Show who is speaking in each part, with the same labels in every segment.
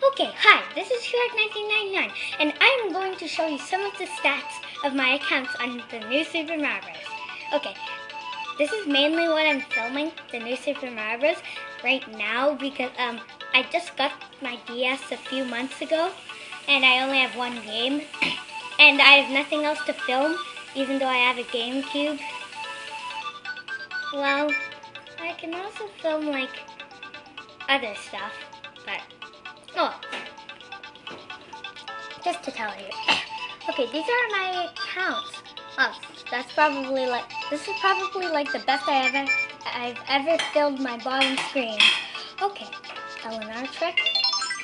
Speaker 1: Okay, hi, this is Shrek1999, and I am going to show you some of the stats of my accounts on the new Super Mario Bros. Okay, this is mainly what I'm filming, the new Super Mario Bros. right now because um I just got my DS a few months ago, and I only have one game, and I have nothing else to film, even though I have a GameCube. Well, I can also film like other stuff, but oh, just to tell you. Okay, these are my accounts. Oh, that's probably like this is probably like the best I ever I've ever filled my bottom screen. Okay, Eleanor trick.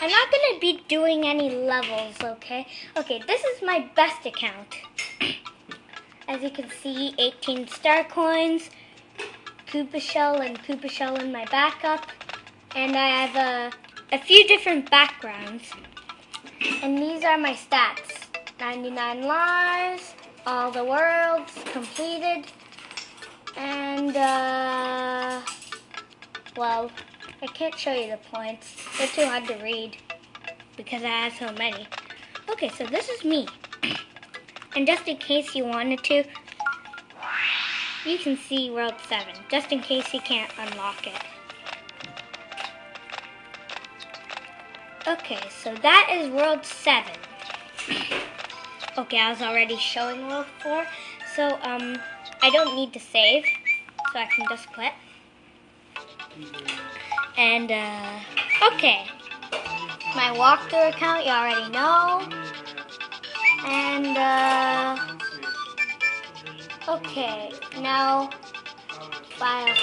Speaker 1: I'm not gonna be doing any levels, okay? Okay, this is my best account. As you can see, 18 star coins, Koopa Shell and Koopa Shell in my backup, and I have a, a few different backgrounds. And these are my stats. 99 lives, all the worlds completed, and, uh, well, I can't show you the points. They're too hard to read because I have so many. Okay, so this is me. And just in case you wanted to, you can see World 7, just in case you can't unlock it. Okay, so that is World 7. Okay, I was already showing World 4, so um, I don't need to save, so I can just quit. And, uh, okay. My walkthrough account, you already know. And, uh, okay, now, file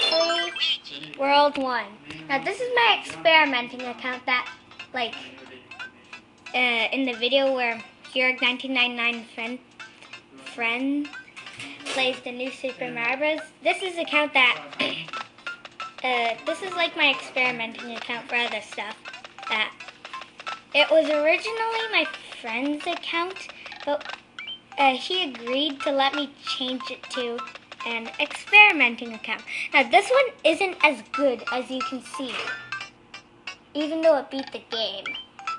Speaker 1: 3, world 1. Now, this is my experimenting account that, like, uh, in the video where Hurek1999 friend, friend plays the new Super Mario Bros. This is account that, uh, this is like my experimenting account for other stuff. That it was originally my friend's account, but uh, he agreed to let me change it to an experimenting account. Now this one isn't as good as you can see, even though it beat the game.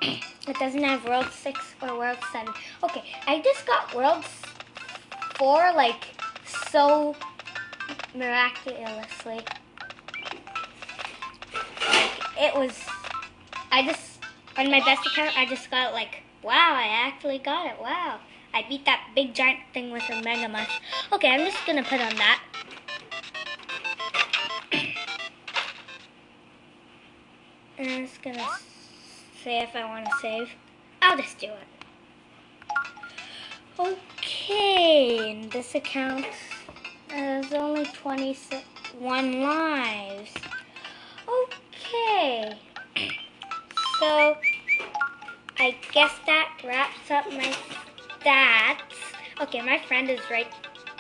Speaker 1: it doesn't have World 6 or World 7. Okay, I just got World 4 like so miraculously. Like it was, I just on my best account, I just got like, wow, I actually got it. Wow. I beat that big giant thing with a Mega Mush. Okay, I'm just to put on that. I'm just to say if I want to save. I'll just do it. Okay, this account, there's only 21 lives. Okay. So, I guess that wraps up my stats. Okay, my friend is right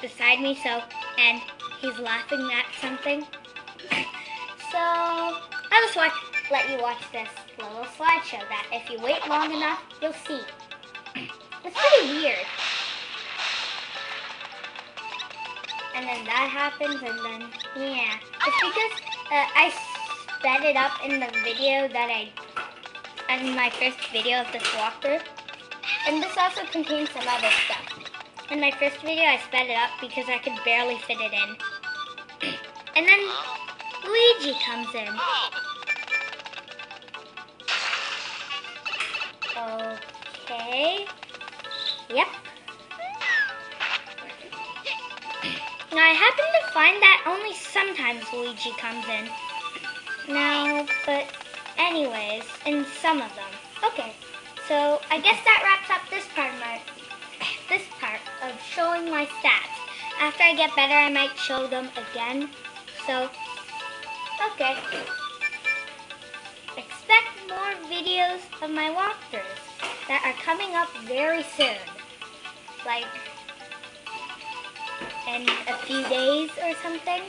Speaker 1: beside me, so, and he's laughing at something. so, I'll just watch, let you watch this little slideshow that if you wait long enough, you'll see. It's pretty weird. And then that happens, and then, yeah. It's because uh, I sped it up in the video that I in my first video of this walkthrough. And this also contains some other stuff. In my first video, I sped it up because I could barely fit it in. and then Luigi comes in. Yep. Now, I happen to find that only sometimes Luigi comes in. Now, but anyways, in some of them. Okay, so I guess that wraps up this part of my, this part of showing my stats. After I get better, I might show them again. So, okay. Expect more videos of my walkthroughs that are coming up very soon. Like, in a few days or something.